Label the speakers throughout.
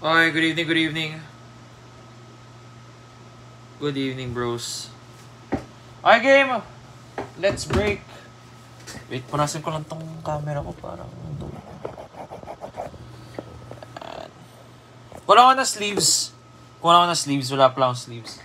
Speaker 1: Okay, good evening, good evening. Good evening, bros. Okay, game! Let's break. Wait, punasin ko lang tong camera ko. Ayan. Wala ko na sleeves. Wala ko na sleeves, wala pa lang sleeves.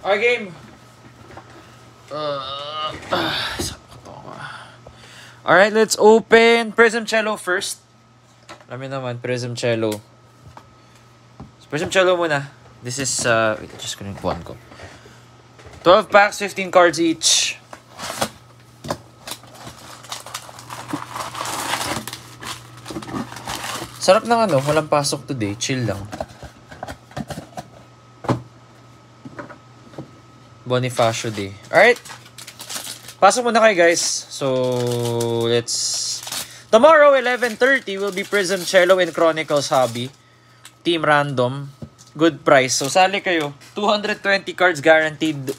Speaker 1: Okay, game! Uh, uh? Alright, let's open Prism Cello first. Alam naman, Prism Cello. Prism Cello muna. This is, uh, wait, just kunin ko ko. 12 packs, 15 cards each. Sarap ng ano, walang pasok today. Chill lang. Bonifacio Day. Alright. Pasok muna kayo guys. So, let's... Tomorrow, 11.30 will be Prism Cello and Chronicles Hobby. Team Random. Good price. So, sali kayo. 220 cards guaranteed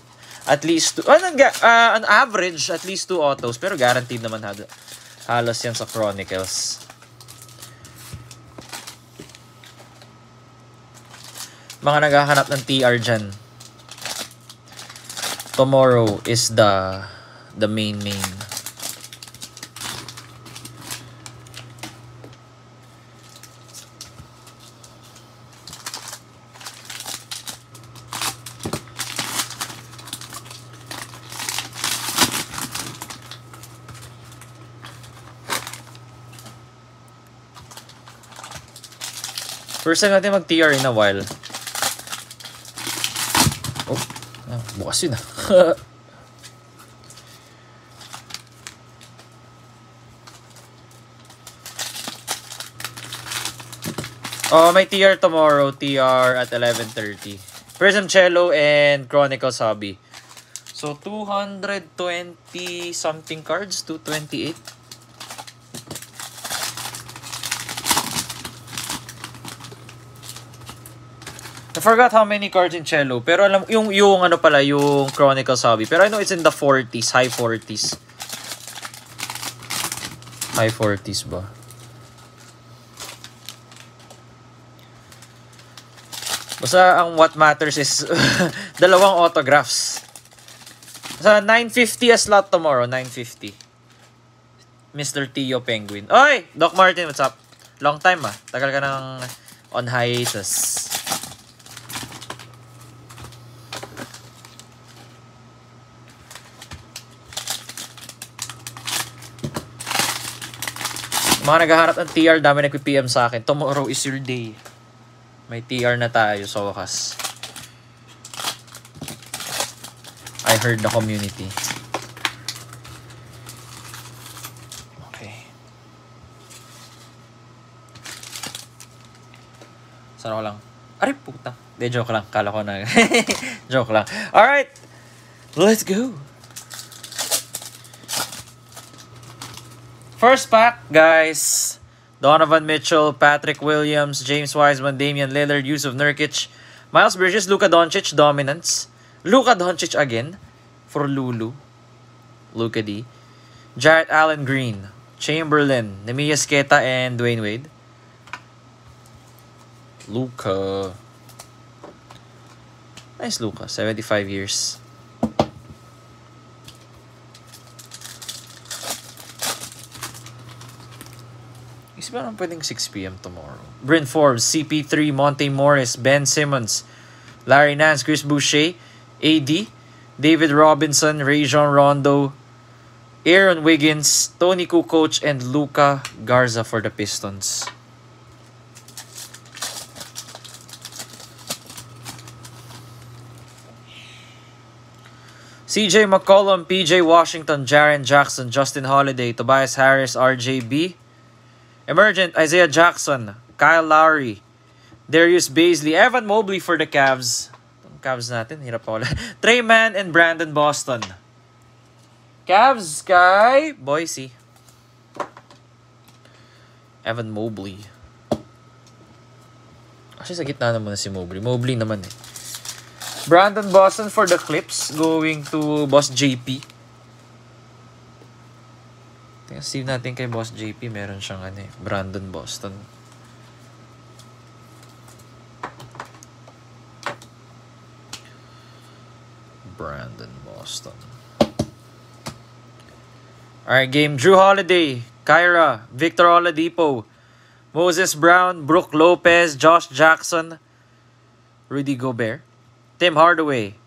Speaker 1: at least two, ano, uh, an average at least two autos pero guaranteed naman halo, halos yan sa Chronicles. Mga naghahanap ng TR dyan tomorrow is the the main main. First time natin mag-TR in a while. Oh, ah, bukas yun ah. Oh, may TR tomorrow. TR at 11.30. Prism Cello and Chronicles Hobby. So, 220 something cards. 228. Forgot how many cards in cello. Pero alam, yung, yung ano pala, yung Chronicles Hobby. Pero I know it's in the 40s, high 40s. High 40s ba? Basta ang what matters is dalawang autographs. Sa 950 a slot tomorrow, 950. Mr. Tio Penguin. Oy! Doc Martin, what's up? Long time ah. Tagal ka nang on hiatus. Mga naghaharap ng TR, dami nagpi-PM sa akin. Tomorrow is your day. May TR na tayo sa wakas. I heard the community. Okay. Sana ko lang. Aray, puta. De, joke lang. Kala ko na. joke lang. Alright. Let's go. First pack, guys. Donovan Mitchell, Patrick Williams, James Wiseman, Damian Lillard, Yusuf Nurkic, Miles Bridges, Luka Doncic, Dominance. Luka Doncic again for Lulu. Luka D. Jarrett Allen Green, Chamberlain, Nemias Keta, and Dwayne Wade. Luka. Nice Luka, 75 years. Ba pwedeng 6pm tomorrow? Bryn Forbes, CP3, Monte Morris, Ben Simmons, Larry Nance, Chris Boucher, AD, David Robinson, Ray Jean Rondo, Aaron Wiggins, Tony Kukoc, and Luca Garza for the Pistons. CJ McCollum, PJ Washington, Jaren Jackson, Justin Holiday, Tobias Harris, RJB. Emergent, Isaiah Jackson, Kyle Lowry, Darius Baisley, Evan Mobley for the Cavs. Ang Cavs natin, hirap pa wala. Trey Mann and Brandon Boston. Cavs kay Boise. Evan Mobley. Actually, sa gitna naman si Mobley. Mobley naman eh. Brandon Boston for the Clips going to Boss JP. Tingnan see natin kay Boss JP. Meron siyang ano eh, Brandon Boston. Brandon Boston. Alright, game. Drew Holiday, Kyra, Victor Oladipo, Moses Brown, Brooke Lopez, Josh Jackson, Rudy Gobert. Tim Hardaway.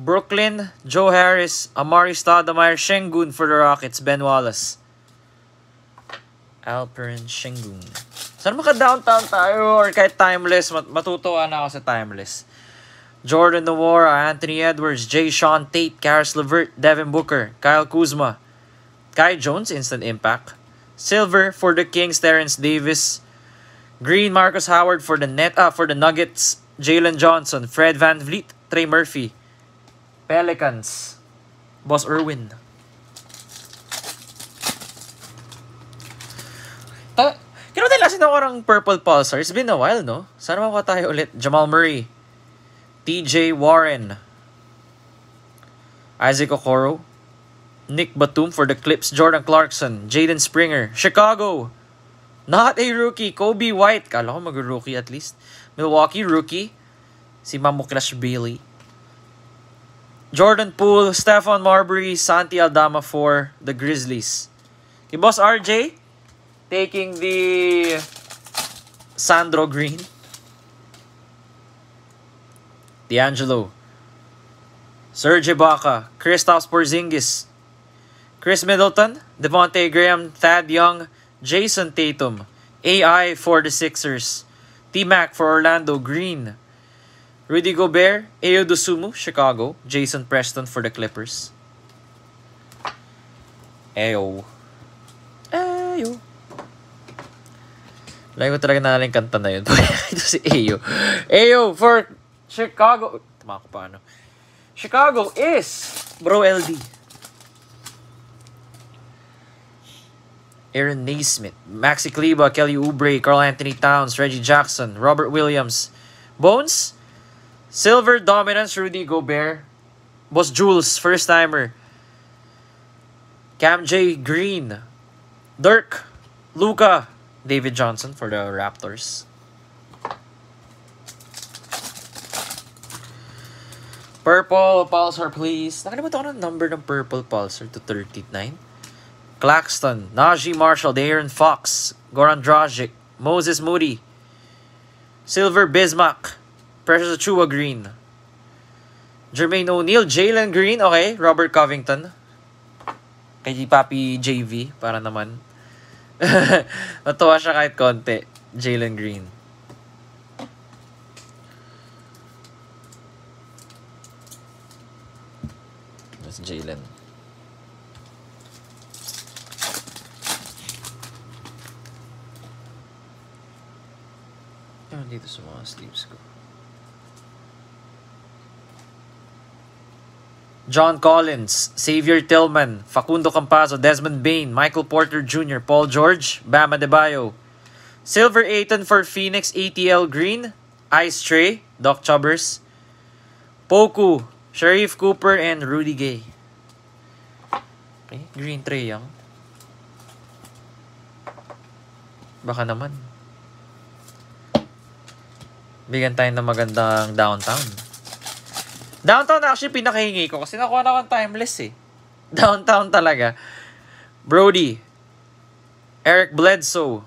Speaker 1: Brooklyn, Joe Harris, Amari Stoudemire, Shengun for the Rockets, Ben Wallace. Alperen Shengun. Saan maka-downtown tayo or kahit timeless? Mat matutuwa na ako sa timeless. Jordan Nwora, Anthony Edwards, Jay Sean Tate, Karis LeVert, Devin Booker, Kyle Kuzma, Kai Jones, instant impact. Silver for the Kings, Terrence Davis. Green, Marcus Howard for the net uh, for the Nuggets, Jalen Johnson, Fred Van Vliet, Trey Murphy. Pelicans, Boss Irwin. Ta Kino tayo lasin ako ng Purple Pulsar? It's been a while, no? Sana makuha tayo ulit. Jamal Murray, TJ Warren, Isaac Okoro, Nick Batum for the Clips, Jordan Clarkson, Jaden Springer, Chicago, not a rookie, Kobe White, kala ko mag-rookie at least, Milwaukee rookie, si Mamuklas Bailey. Jordan Poole, Stephon Marbury, Santi Aldama for the Grizzlies. Kay Boss RJ, taking the Sandro Green. D'Angelo. Serge Ibaka, Kristaps Porzingis, Chris Middleton, Devontae Graham, Thad Young, Jason Tatum, AI for the Sixers, T-Mac for Orlando Green, Rudy Gobert, Ayo Dosumu, Chicago, Jason Preston for the Clippers. Ayo. Ayo. Lagi ko talaga nalalang kanta na yun. Ito si Ayo. Ayo for Chicago. Tama ko pa ano. Chicago is Bro LD. Aaron Naismith, Maxi Kleba, Kelly Oubre, Carl Anthony Towns, Reggie Jackson, Robert Williams. Bones, Silver Dominance, Rudy Gobert. Boss Jules, first timer. Cam J. Green. Dirk, Luca, David Johnson for the Raptors. Purple Pulsar, please. Nakalimutan ko ng number ng Purple Pulsar to 39. Claxton, Najee Marshall, Darren Fox, Goran Dragic, Moses Moody, Silver Bismack, Precious Achua Green, Jermaine O'Neal, Jalen Green, okay, Robert Covington, kay Papi JV, para naman. Natuwa siya kahit konti, Jalen Green. That's Jalen. Dito sa mga sleeves ko? John Collins, Xavier Tillman, Facundo Campazo, Desmond Bain, Michael Porter Jr., Paul George, Bama Debayo. Silver Aiton for Phoenix, ATL Green, Ice Tray, Doc Chubbers, Poku, Sharif Cooper, and Rudy Gay. Okay, Green Tray Young. Baka naman. Bigyan tayo ng magandang downtown. Downtown actually pinakahingi ko kasi nakuha na akong timeless eh. Downtown talaga. Brody. Eric Bledsoe.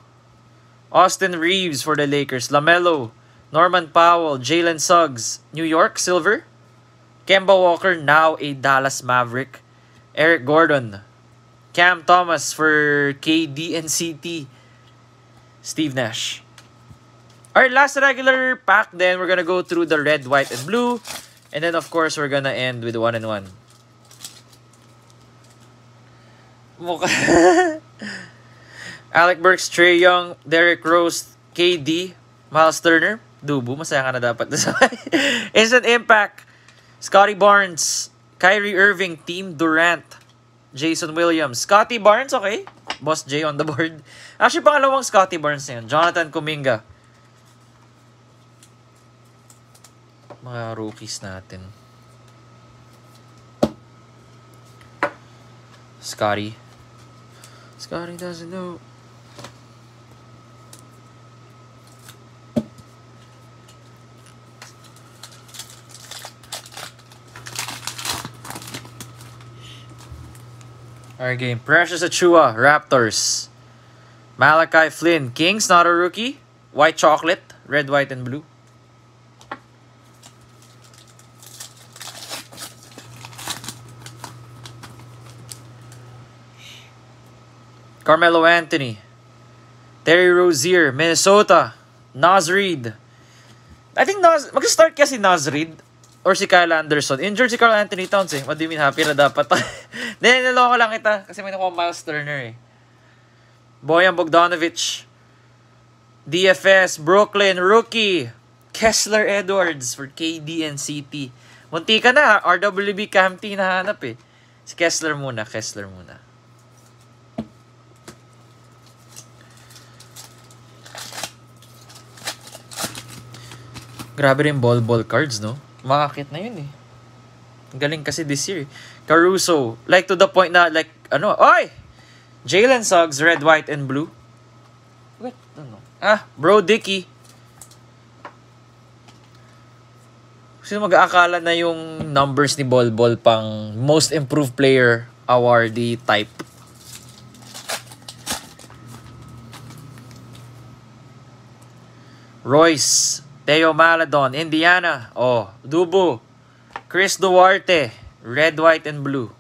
Speaker 1: Austin Reeves for the Lakers. LaMelo. Norman Powell. Jalen Suggs. New York, Silver. Kemba Walker, now a Dallas Maverick. Eric Gordon. Cam Thomas for KD and CT. Steve Nash. Our last regular pack, then we're gonna go through the red, white, and blue. And then, of course, we're gonna end with one and one. Alec Burks, Trey Young, Derrick Rose, KD, Miles Turner, Dubu, masaya ka na dapat. Instant Impact, Scotty Barnes, Kyrie Irving, Team Durant, Jason Williams, Scotty Barnes, okay? Boss J on the board. Actually, pangalawang Scotty Barnes na yun. Jonathan Kuminga. Mga rookies natin. Scotty. Scotty doesn't know. Our game. Precious Achua, Raptors. Malachi Flynn, Kings, not a rookie. White chocolate, red, white, and blue. Carmelo Anthony. Terry Rozier, Minnesota. Naz Reid. I think Naz, mag-start kasi Naz Reid or si Kyle Anderson. Injured si Carl Anthony Towns eh. What do you mean happy na dapat? Hindi, niloko lang kita kasi may nakuha Miles Turner eh. Boyan Bogdanovic. DFS, Brooklyn, rookie. Kessler Edwards for KD and CT. Munti ka na, RWB Camty nahanap eh. Si Kessler muna, Kessler muna. Grabe rin ball-ball cards, no? Makakit na yun eh. Galing kasi this year. Caruso, like to the point na like, ano, oy! Jalen Suggs, red, white, and blue. Wait, ano? Ah, Bro Dicky. Sino mag-aakala na yung numbers ni Bol Bol pang most improved player awardee type? Royce, Teo Maladon, Indiana. Oh, Dubo. Chris Duarte, red, white, and blue.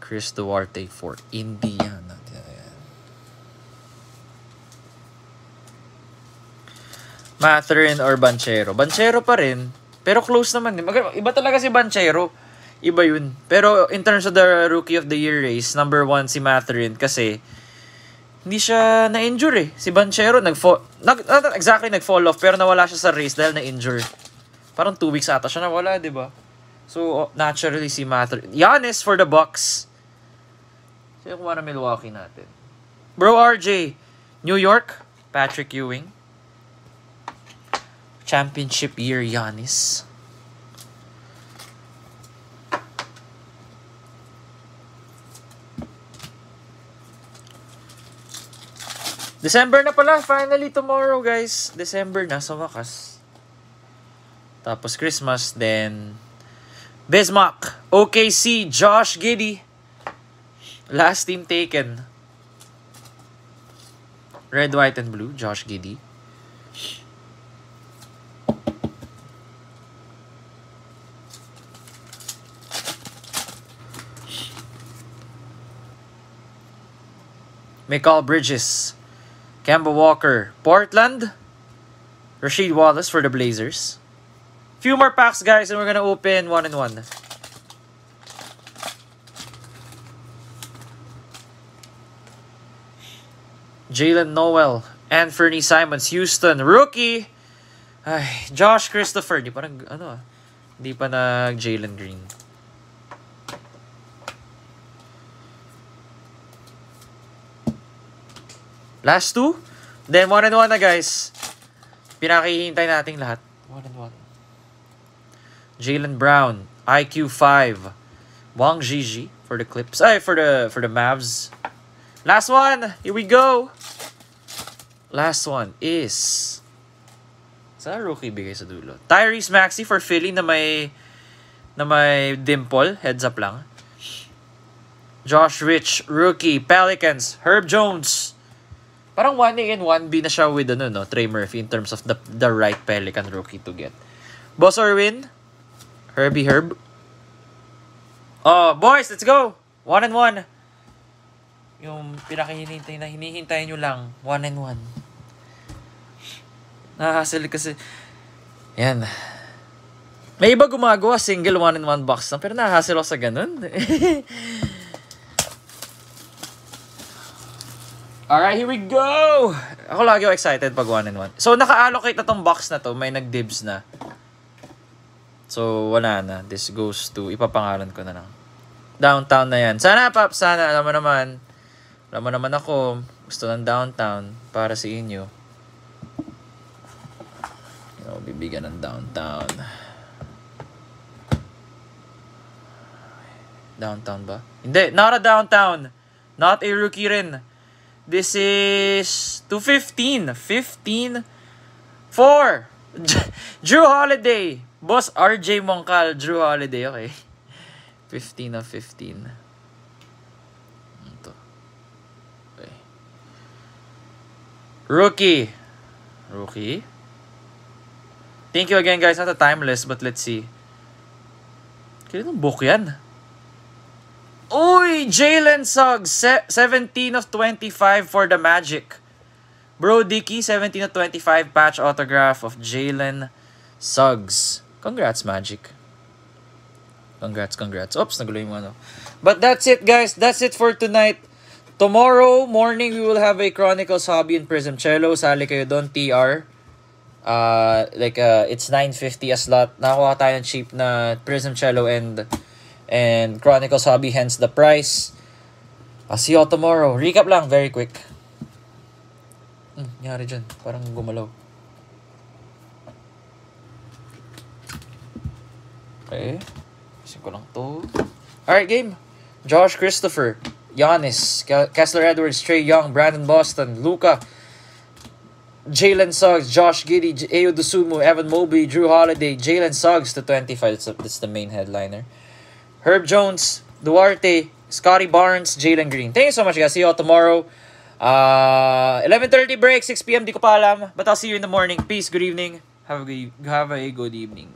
Speaker 1: Chris Duarte for Indiana. Matherin or Banchero. Banchero pa rin, pero close naman. Iba talaga si Banchero. Iba yun. Pero in terms of the Rookie of the Year race, number one si Matherin kasi hindi siya na-injure eh. Si Banchero, nag, nag not exactly nag-fall off, pero nawala siya sa race dahil na-injure. Parang 2 weeks ata siya nawala, di ba? So, naturally, si Matter. Giannis for the Bucks. Sino kuha na Milwaukee natin? Bro RJ, New York, Patrick Ewing. Championship year, Giannis. December na pala, finally tomorrow guys. December na sa wakas. Tapos Christmas, then Bismarck, OKC, Josh Giddy. Last team taken. Red, white, and blue, Josh Giddy. Michael Bridges. Kemba Walker, Portland. Rasheed Wallace for the Blazers. Few more packs, guys, and we're gonna open one and one. Jalen Noel, Anthony Simons, Houston, rookie. Ay, Josh Christopher, di pa nag, ano di pa nag Jalen Green. Last two. Then, one and one na, guys. Pinakihintay nating lahat. One and one. Jalen Brown, IQ 5. Wang Gigi for the Clips. Ay, for the for the Mavs. Last one. Here we go. Last one is sa rookie bigay sa dulo. Tyrese Maxey for Philly na may na may dimple. Heads up lang. Josh Rich, rookie. Pelicans. Herb Jones. Parang 1A and 1B na siya with ano, no, Trey Murphy in terms of the, the right Pelican rookie to get. Boss Orwin, Herbie Herb, Oh, boys, let's go! One and one. Yung pinakahinihintay na hinihintay nyo lang. One and one. Nakakasali kasi. Yan. May iba gumagawa single one and one box lang. Pero nakakasali ako sa ganun. Alright, here we go! Ako lagi excited pag one and one. So, naka-allocate na tong box na to. May nag-dibs na. So, wala na. This goes to, ipapangalan ko na lang. Downtown na yan. Sana, Pap, sana. Alam mo naman. Alam mo naman ako. Gusto ng downtown para sa inyo. You bibigyan ng downtown. Downtown ba? Hindi, not a downtown. Not a rookie rin. This is 215. 15. 4. Drew Holiday. Boss RJ Moncal. Drew Holiday. Okay. 15 of 15. Ito. Okay. Rookie. Rookie. Thank you again guys. Not a timeless but let's see. Kailan book yan? Uy! Jalen Suggs, 17 of 25 for the Magic. Bro Dicky, 17 of 25 patch autograph of Jalen Suggs. Congrats, Magic. Congrats, congrats. Oops, nagulo yung ano. But that's it, guys. That's it for tonight. Tomorrow morning, we will have a Chronicles Hobby in Prism Cello. Sali kayo doon, TR. Uh, like, uh, it's 950 a slot. Nakakuha tayo ng cheap na Prism Cello and and Chronicles Hobby, hence the price. I'll see you all tomorrow. Recap lang, very quick. Hmm, nangyari dyan. Parang gumalaw. Okay. Isin ko lang to. Alright, game. Josh Christopher, Giannis, Kessler Edwards, Trey Young, Brandon Boston, Luca, Jalen Suggs, Josh Giddy, Ayo Dusumu, Evan Mobley, Drew Holiday, Jalen Suggs to 25. That's, that's the main headliner. Herb Jones, Duarte, Scotty Barnes, Jalen Green. Thank you so much, guys. See you all tomorrow. Uh, 11.30 break, 6 p.m. Di ko pa alam. But I'll see you in the morning. Peace, good evening. Have a good, have a good evening.